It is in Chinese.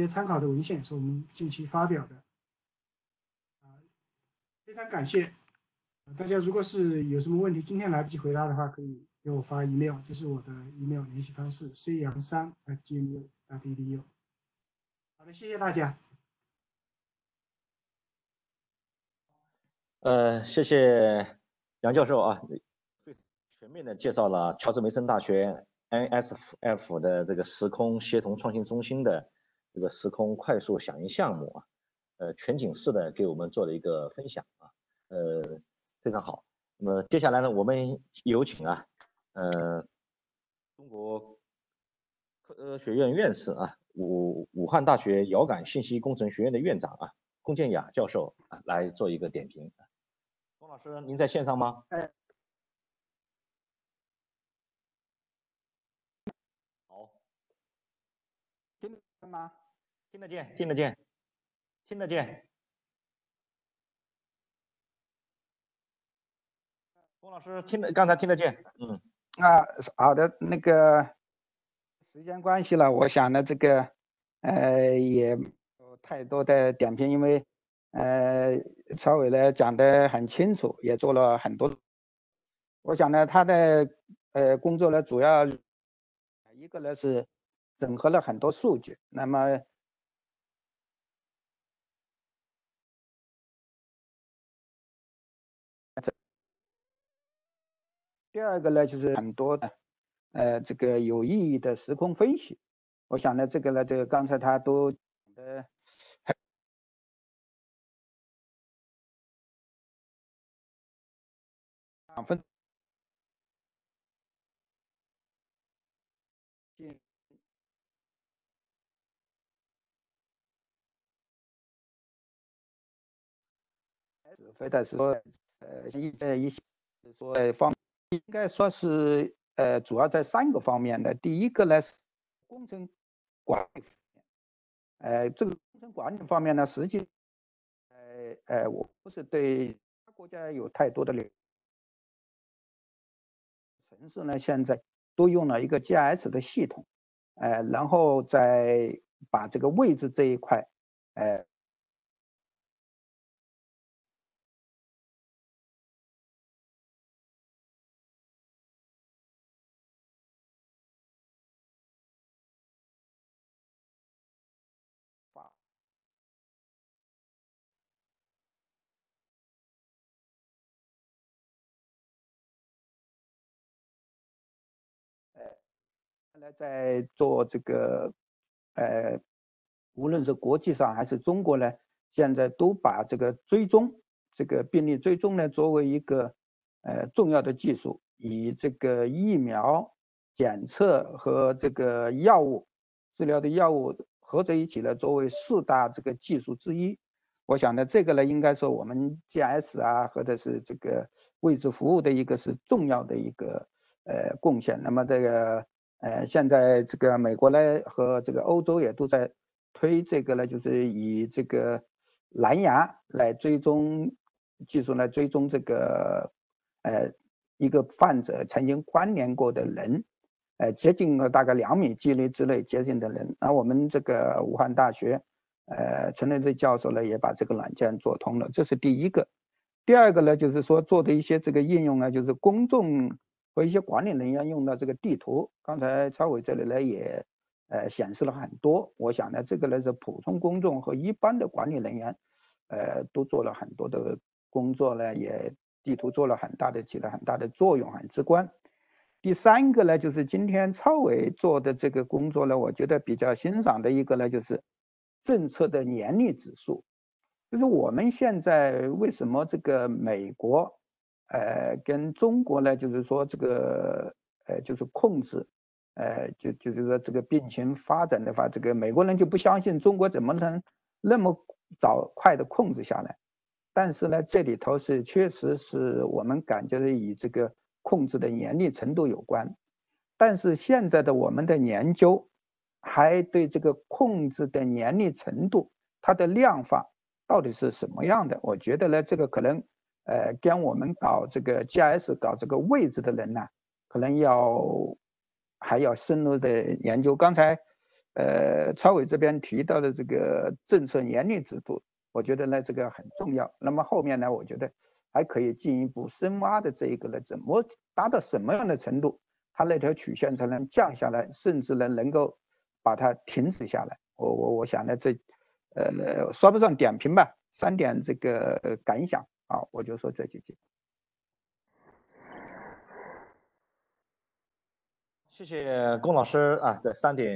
一些参考的文献，是我们近期发表的。啊，非常感谢大家。如果是有什么问题，今天来不及回答的话，可以给我发 email，这是我的 email 联系方式：c 杨三 @gmu.edu。好的，谢谢大家。呃，谢谢杨教授啊，全面的介绍了乔治梅森大学 NSF 的这个时空协同创新中心的这个时空快速响应项目啊，呃，全景式的给我们做了一个分享啊，呃，非常好。那么接下来呢，我们有请啊，呃，中国科学院院士啊，武武汉大学遥感信息工程学院的院长啊，龚建雅教授啊，来做一个点评。龚老师，您在线上吗？哎。吗？听得见，听得见，听得见。龚老师听得，刚才听得见。嗯，啊，好的，那个时间关系了，我想呢，这个呃也太多的点评，因为呃曹伟呢讲的很清楚，也做了很多。我想呢，他的呃工作呢，主要一个呢是。整合了很多数据，那么第二个呢，就是很多的呃这个有意义的时空分析。我想呢，这个呢，这个刚才他都讲的两分。指挥的是说，呃，一在一些说方，应该说是呃，主要在三个方面的。第一个呢是工程管理，呃，这个工程管理方面呢，实际，呃呃，我不是对国家有太多的了城市呢，现在都用了一个 G S 的系统，呃，然后再把这个位置这一块，呃。来在做这个，呃，无论是国际上还是中国呢，现在都把这个追踪这个病例追踪呢作为一个呃重要的技术，以这个疫苗检测和这个药物治疗的药物合在一起呢，作为四大这个技术之一。我想呢，这个呢应该说我们 GS 啊，或者是这个位置服务的一个是重要的一个呃贡献。那么这个。呃，现在这个美国呢和这个欧洲也都在推这个呢，就是以这个蓝牙来追踪技术来追踪这个呃一个患者曾经关联过的人，呃接近了大概两米距离之内接近的人。那我们这个武汉大学呃陈雷的教授呢也把这个软件做通了，这是第一个。第二个呢就是说做的一些这个应用呢，就是公众。和一些管理人员用的这个地图，刚才超伟这里呢也，呃显示了很多。我想呢，这个呢是普通公众和一般的管理人员，呃都做了很多的工作呢，也地图做了很大的起了很大的作用，很直观。第三个呢，就是今天超伟做的这个工作呢，我觉得比较欣赏的一个呢，就是政策的年率指数，就是我们现在为什么这个美国。呃，跟中国呢，就是说这个，呃，就是控制，呃，就就是说这个病情发展的话，这个美国人就不相信中国怎么能那么早快的控制下来。但是呢，这里头是确实是我们感觉是与这个控制的严厉程度有关。但是现在的我们的研究，还对这个控制的严厉程度，它的量化到底是什么样的？我觉得呢，这个可能。呃，跟我们搞这个 GS 搞这个位置的人呢，可能要还要深入的研究。刚才呃，超伟这边提到的这个政策年龄制度，我觉得呢这个很重要。那么后面呢，我觉得还可以进一步深挖的这一个呢，怎么达到什么样的程度，它那条曲线才能降下来，甚至呢能够把它停止下来。我我我想呢，这呃说不上点评吧，三点这个感想好，我就说这几句。谢谢龚老师啊的三点。